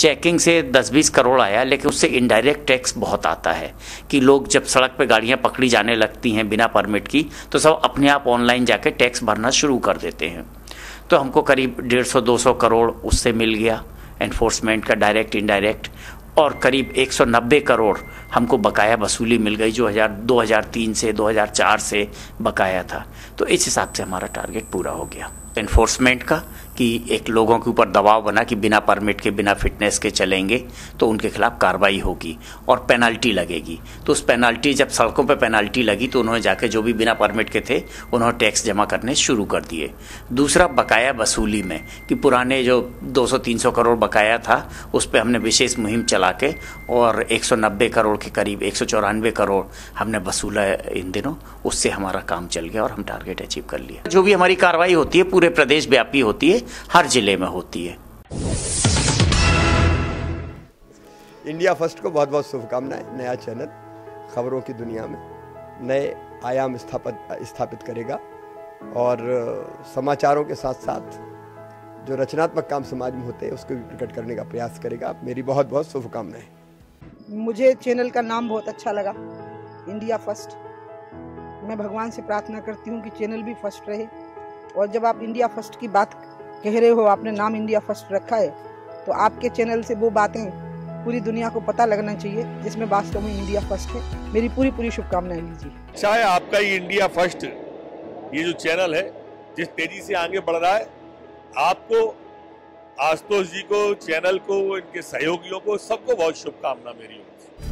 Checking से 10-20 करोड़ आया, लेकिन उससे इनडायरेक्ट टैक्स बहुत आता है कि लोग जब सड़क पे गाड़ियाँ पकड़ी जाने लगती हैं बिना परमिट की तो सब अपने आप ऑनलाइन जाके टैक्स भरना शुरू कर देते हैं। तो हमको करीब डेढ़ सौ, दो सौ करोड़ उससे मिल गया एनफोर्समेंट का डायरेक्ट इनडायरेक्ट और करीब 190 करोड़ हमको बकाया वसूली मिल गई, जो हज़ार 2003 से 2004 से बकाया था। तो इस हिसाब से हमारा टारगेट पूरा हो गया। इन्फोर्समेंट का, कि एक लोगों के ऊपर दबाव बना कि बिना परमिट के, बिना फिटनेस के चलेंगे तो उनके खिलाफ कार्रवाई होगी और पेनल्टी लगेगी। तो उस पेनल्टी जब सड़कों पर पेनल्टी लगी तो उन्होंने जाके जो भी बिना परमिट के थे, उन्होंने टैक्स जमा करने शुरू कर दिए। दूसरा, बकाया वसूली में, कि पुराने जो 200-300 करोड़ बकाया था, उस पर हमने विशेष मुहिम चला के और 190 करोड़ के करीब, एक करोड़ हमने वसूला इन दिनों। उससे हमारा काम चल गया और हम टारगेट अचीव कर लिया जो भी हमारी कार्रवाई होती है, पूरे प्रदेश व्यापी होती है, हर ज़िले में होती है। इंडिया फ़र्स्ट को बहुत बहुत शुभकामनाएँ, नया चैनल, खबरों की दुनिया में, नए आयाम स्थापित स्थापित करेगा। और, समाचारों के साथ साथ जो रचनात्मक काम समाज में होते हैं उसको भी प्रकट करने का प्रयास करेगा। मेरी बहुत बहुत शुभकामनाएँ। मुझे चैनल का नाम बहुत अच्छा लगा। India first. मैं भगवान से प्रार्थना करती हूँ कि चैनल भी फ़र्स्ट रहे। और जब आप इंडिया फ़र्स्ट की बात कह रहे हो आपने नाम इंडिया फ़र्स्ट रखा है तो आपके चैनल से वो बातें पूरी दुनिया को पता लगना चाहिए जिसमें वास्तव में इंडिया फ़र्स्ट है। मेरी पूरी पूरी शुभकामनाएँ लीजिए। चाहे आपका ही इंडिया फ़र्स्ट ये जो चैनल है जिस तेज़ी से आगे बढ़ रहा है आपको आशुतोष जी को चैनल को इनके सहयोगियों को सबको बहुत शुभकामना मेरी ओर